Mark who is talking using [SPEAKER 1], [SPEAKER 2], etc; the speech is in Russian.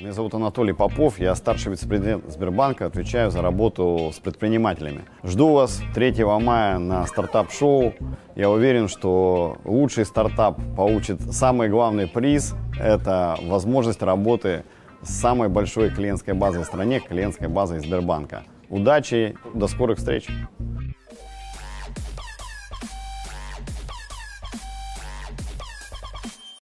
[SPEAKER 1] Меня зовут Анатолий Попов, я старший вице-президент Сбербанка, отвечаю за работу с предпринимателями. Жду вас 3 мая на стартап-шоу. Я уверен, что лучший стартап получит самый главный приз – это возможность работы с самой большой клиентской базой в стране, клиентской базой Сбербанка. Удачи, до скорых встреч!